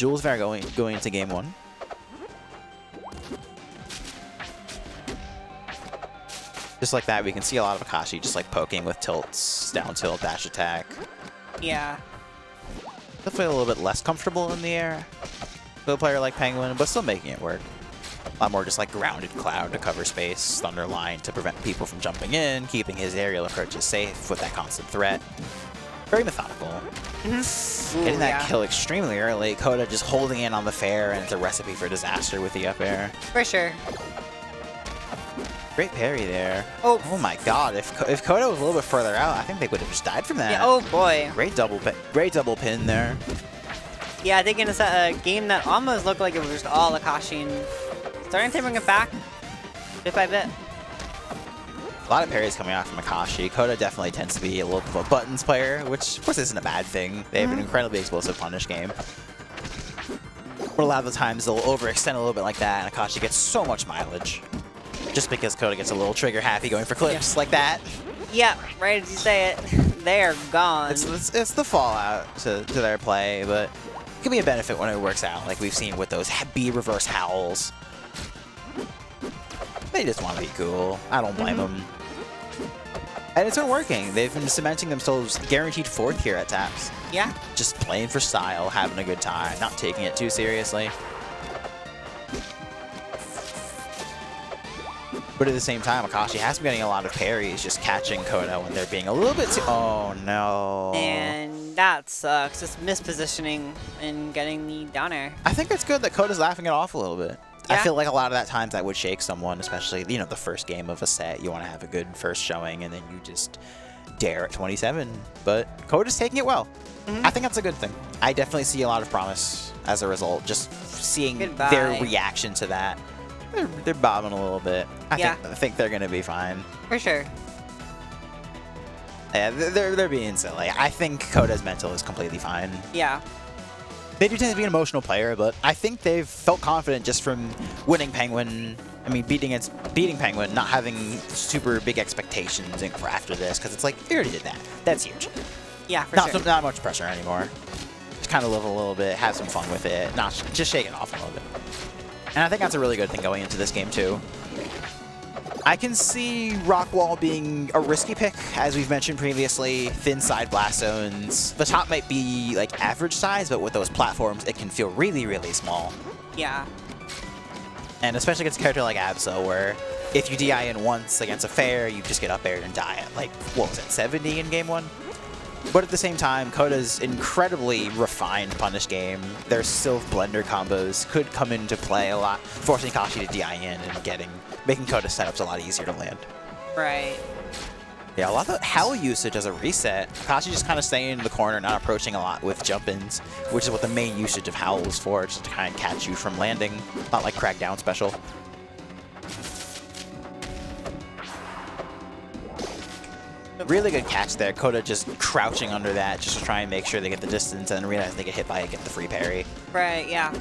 Jules Fair going, going into game one. Just like that, we can see a lot of Akashi just like poking with tilts, down tilt, dash attack. Yeah. Definitely a little bit less comfortable in the air for a player like Penguin, but still making it work. A lot more just like grounded cloud to cover space, thunder line to prevent people from jumping in, keeping his aerial approaches safe with that constant threat. Very methodical. Ooh, Getting that yeah. kill extremely early. Koda just holding in on the fair, and it's a recipe for disaster with the up air. For sure. Great parry there. Oh. Oh my god, if, if Koda was a little bit further out, I think they would have just died from that. Yeah, oh boy. Great double, pi- great double pin there. Yeah, I think in a, game that almost looked like it was just all Akashi and starting to bring it back bit by bit. A lot of parries coming out from Akashi. Koda definitely tends to be a little bit of a buttons player, which of course isn't a bad thing. They have an mm-hmm. incredibly explosive punish game. But a lot of the times they'll overextend a little bit like that, and Akashi gets so much mileage. Just because Koda gets a little trigger happy going for clips like that. Yep, right as you say it, they're gone. It's, it's, it's the fallout to, to their play, but it can be a benefit when it works out, like we've seen with those B reverse howls. They just want to be cool. I don't blame mm-hmm. them. And it's been working. They've been cementing themselves guaranteed fourth here at TAPS. yeah, Just playing for style, having a good time, not taking it too seriously. But at the same time, Akashi has been getting a lot of parries, just catching Koda when they're being a little bit too... Oh, no. and that sucks. Just mispositioning and getting the down air. I think it's good that Koda's laughing it off a little bit. I feel like a lot of that times that would shake someone, especially, you know, the first game of a set. You want to have a good first showing, and then you just dare at 27. But Koda's taking it well. Mhm. I think that's a good thing. I definitely see a lot of promise as a result, just seeing their reaction to that. They're, they're bobbing a little bit. I, Yeah. think, I think they're going to be fine. For sure. Yeah, they're- they're, being silly. I think Koda's mental is completely fine. Yeah. They do tend to be an emotional player, but I think they've felt confident just from winning Penguin. I mean, beating its beating Penguin, not having super big expectations in- for after this, because it's like you already did that. That's huge. Yeah, for Not sure. not much pressure anymore. Just kind of live a little bit, have some fun with it, not sh- just shake it off a little bit. And I think that's a really good thing going into this game too. I can see Rockwall being a risky pick, as we've mentioned previously. Thin side blast zones. The top might be like average size, but with those platforms, it can feel really, really small. Yeah. And especially against a character like Absa, where if you DI in once against a fair, you just get up aired and die at like, what was it, 70 in game one? But at the same time, Koda's incredibly refined punish game. Their Sylph blender combos could come into play a lot, forcing Kashi to DI in and getting making Koda's setups a lot easier to land. Right. Yeah, a lot of Howl usage as a reset. Kashi just kind of staying in the corner, not approaching a lot with jump-ins, which is what the main usage of Howl is for, just to kind of catch you from landing. Not like Crackdown special. Really good catch there. Koda just crouching under that just to try and make sure they get the distance and realize they get hit by it, get the free parry. Right, yeah.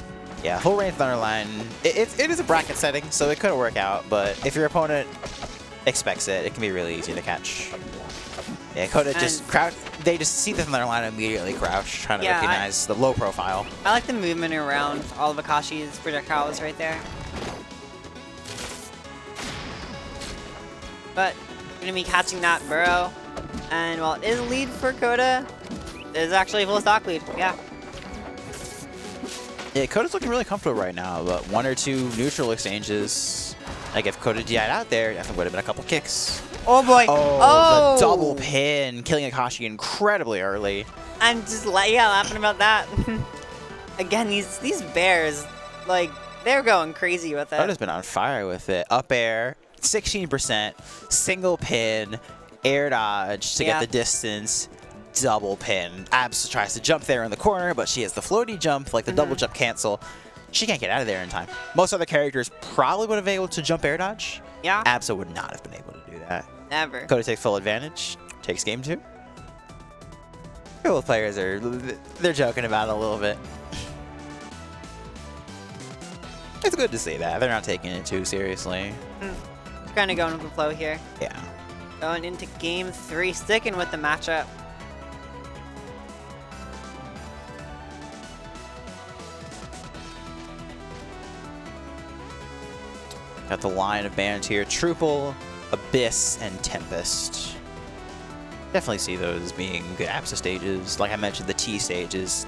Yeah, full range Thunderline. It, it, it is a bracket setting, so it could work out, but if your opponent expects it, it can be really easy to catch. Yeah, Koda just crouch. They just see the Thunderline immediately crouch, trying to Yeah, I- recognize the low profile. I like the movement around all of Akashi's projectiles right there. But we're gonna be catching that burrow. And while it is a lead for Koda, it is actually a full stock lead. Yeah. Yeah, Koda's looking really comfortable right now, but one or two neutral exchanges. Like if Koda DI'd out there, I think would have been a couple kicks. Oh boy. Oh, oh, the double pin, killing Akashi incredibly early. I'm just la yeah, laughing about that. Again, these these bears, like they're going crazy with it. Koda's been on fire with it. Up air, 16%, single pin, air dodge to Yeah. get the distance, double pin. Abs tries to jump there in the corner, but she has the floaty jump, like the double Mhm. jump cancel. She can't get out of there in time. Most other characters probably would have been able to jump air dodge. yeah. Absa would not have been able to do that. Never. Koda takes full advantage, takes game two. Couple players are, they're joking about it a little bit. It's good to see that. They're not taking it too seriously kind of going with the flow here. Yeah. Going into game three, sticking with the matchup. Got the line of bands here. Troupple, Abyss, and Tempest. Definitely see those being good Absa stages. Like I mentioned, the T stages.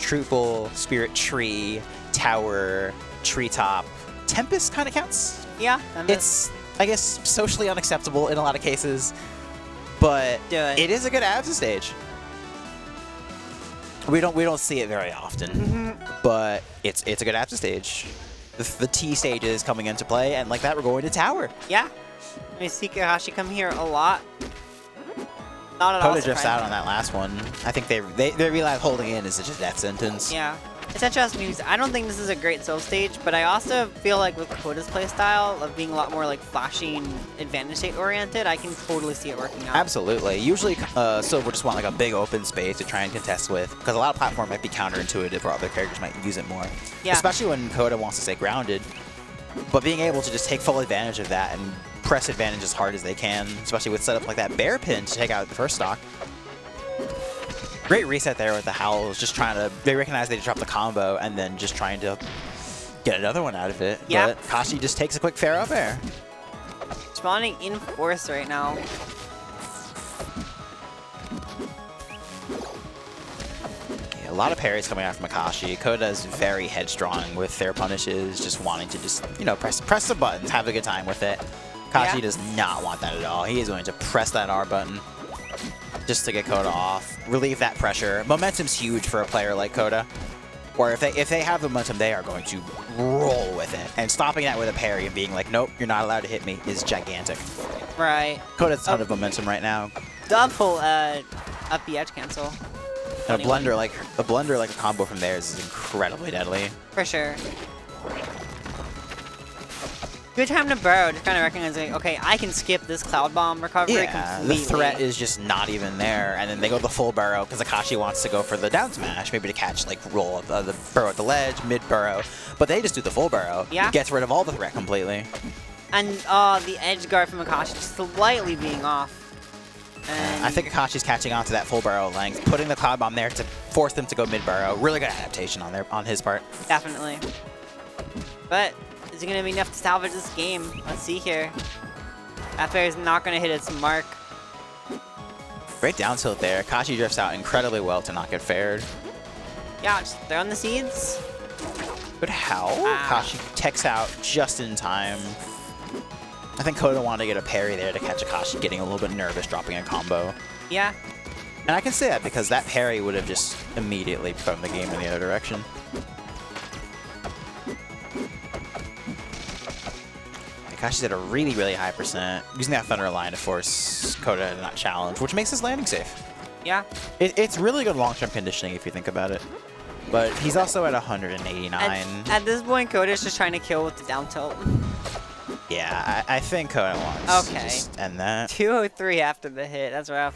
Troupple, Spirit Tree, Tower, Treetop. Tempest kind of counts. Yeah. I'm it's I guess, socially unacceptable in a lot of cases, but Do it. is a good Absa stage. We don't we don't see it very often, Mm-hmm. but it's it's a good Absa stage. The, the T stage is coming into play, and like that, we're going to Tower. yeah. We see Kakashi come here a lot. Not at all. Koda drifts out on that last one. I think they they, they realize holding in is just a death sentence. Yeah. It's interesting because I don't think this is a great soul stage, but I also feel like with Koda's playstyle of being a lot more like flashing advantage state oriented, I can totally see it working out. Absolutely. Usually, uh, Silver just want like a big open space to try and contest with, because a lot of platform might be counterintuitive, or other characters might use it more. Yeah. Especially when Koda wants to stay grounded. But being able to just take full advantage of that and press advantage as hard as they can, especially with setup like that bear pin to take out the first stock. Great reset there with the Howls, just trying to. They recognize they dropped the combo and then just trying to get another one out of it. Yeah. But Kashi just takes a quick fair up air. Spawning in force right now. Yeah, a lot of parries coming out from Akashi. Koda is very headstrong with their punishes, just wanting to just, you know, press press the buttons, have a good time with it. Kashi Yeah. does not want that at all. He is going to press that R button just to get Koda off, relieve that pressure. Momentum's huge for a player like Koda. Or if they if they have the momentum, they are going to roll with it. And stopping that with a parry and being like, nope, you're not allowed to hit me is gigantic. Right. A ton Oh. of momentum right now. Double uh, up the edge cancel. And a blunder like a blunder like a combo from theirs is incredibly deadly. For sure. Good time to burrow, just kind of recognizing, okay, I can skip this Cloud Bomb recovery Yeah, completely. the threat is just not even there, and then they go the full burrow because Akashi wants to go for the down smash, maybe to catch like roll uh, the burrow at the ledge, mid burrow, but they just do the full burrow. Yeah. gets rid of all the threat completely. And uh, the edge guard from Akashi just slightly being off. And I think Akashi's catching on to that full burrow length, putting the cloud bomb there to force them to go mid burrow. Really good adaptation on their on his part. Definitely. But is it going to be enough to salvage this game? Let's see here. That fair is not going to hit its mark. Great down tilt there. Akashi drifts out incredibly well to not get fared. Yeah, just throwing the seeds. But how? Ah. Akashi techs out just in time. I think Koda wanted to get a parry there to catch Akashi getting a little bit nervous dropping a combo. Yeah, And I can say that because that parry would have just immediately thrown the game in the other direction. Akashi's at a really, really high percent. Using that Thunder Line to force Koda to not challenge, which makes his landing safe. yeah. It, it's really good long-term conditioning if you think about it. But he's also at 189. At, at this point, Koda's just trying to kill with the down tilt. yeah, I, I think Koda wants Okay. to just end that. 203 after the hit. That's rough.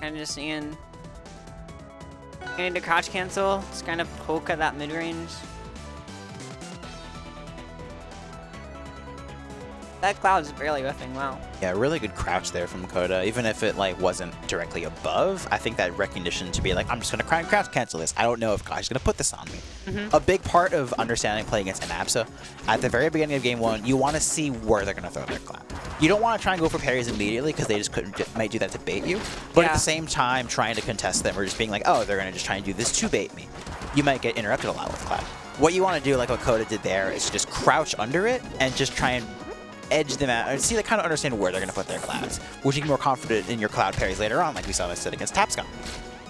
Kind of just seeing. Getting to crouch cancel. Just kind of poke at that mid range. That cloud's barely whiffing. Wow. Yeah, really good crouch there from Koda. Even if it like wasn't directly above, I think that recognition to be like, I'm just gonna crouch crouch cancel this. I don't know if Kai's gonna put this on me. Mm-hmm. A big part of understanding playing against an Absa, at the very beginning of game one, you want to see where they're gonna throw their clap. You don't want to try and go for parries immediately because they just couldn't might do that to bait you. But at the same time, trying to contest them or just being like, oh, they're gonna just try and do this to bait me. You might get interrupted a lot with clap. What you want to do, like what Koda did there, is just crouch under it and just try and edge them out and see like kind of understand where they're going to put their clouds, which you can be more confident in your cloud parries later on, like we saw this set against Tapscon.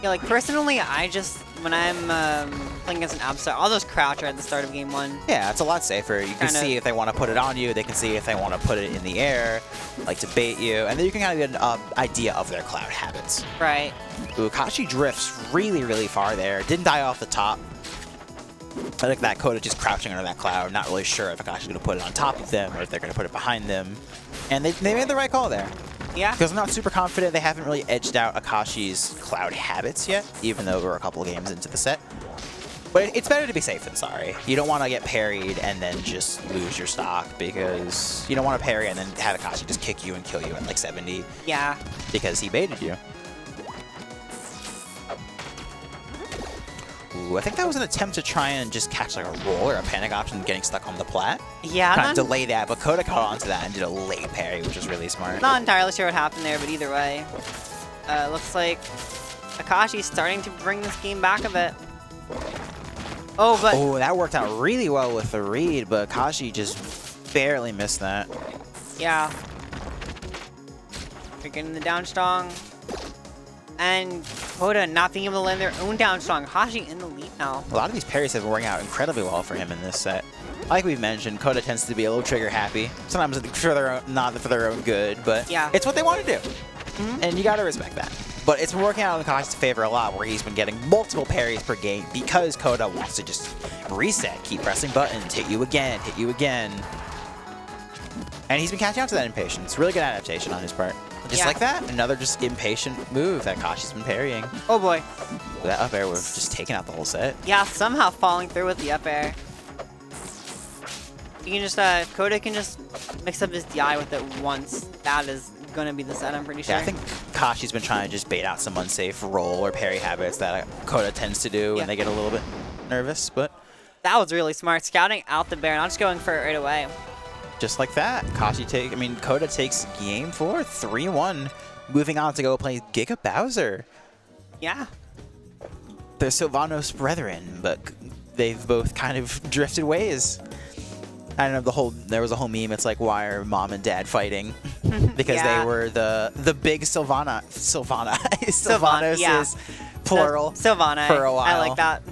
Yeah, like personally, I just when I'm um, playing against an Abstar, I'll just crouch right at the start of game one. Yeah, it's a lot safer. You can Kinda- see if they want to put it on you, they can see if they want to put it in the air, like to bait you, and then you can kind of get an um, idea of their cloud habits. Right. Akashi drifts really, really far there. Didn't die off the top. I like that Koda just crouching under that cloud, not really sure if Akashi's going to put it on top of them or if they're going to put it behind them. And they, they made the right call there. Yeah. Because I'm not super confident they haven't really edged out Akashi's cloud habits yet, even though we're a couple games into the set. But it's better to be safe than sorry. You don't want to get parried and then just lose your stock because you don't want to parry and then have Akashi just kick you and kill you at like 70 Yeah. because he baited you. Ooh, I think that was an attempt to try and just catch like a roll or a panic option getting stuck on the plat. Yeah, I'm Kind of delay that, but Koda caught onto that and did a late parry, which was really smart. not entirely sure what happened there, but either way. Uh, looks like Akashi's starting to bring this game back a bit. Oh, but Oh, that worked out really well with the read, but Akashi just barely missed that. yeah. They're getting the down strong. And Koda not being able to land their own down strong. Hashi in the lead now. A lot of these parries have been working out incredibly well for him in this set. Like we've mentioned, Koda tends to be a little trigger happy. Sometimes for their own, not for their own good, but Yeah. it's what they want to do. Mhm. And you got to respect that. But it's been working out in Kashi's favor a lot, where he's been getting multiple parries per game because Koda wants to just reset, keep pressing buttons, hit you again, hit you again. And he's been catching up to that impatience. Really good adaptation on his part. Just Yeah. like that, another just impatient move that Kashi's been parrying. Oh boy. That up air would have just taken out the whole set. Yeah, somehow falling through with the up air. You can just, uh, Koda can just mix up his DI with it once. That is gonna be the set, I'm pretty sure. Yeah, I think Kashi's been trying to just bait out some unsafe roll or parry habits that Koda tends to do Yeah. when they get a little bit nervous, but That was really smart. Scouting out the bear, not just going for it right away. Just like that, Kashi take I mean Koda takes game four, 3-1, moving on to go play Giga Bowser. Yeah. They're Sylvanos brethren, but they've both kind of drifted ways. I don't know the whole. There was a whole meme. It's like, why are mom and dad fighting? because Yeah. they were the the big Sylvana. Sylvana. Sylvan- Sylvanos yeah. is plural. Sylvana. for a while. I like that.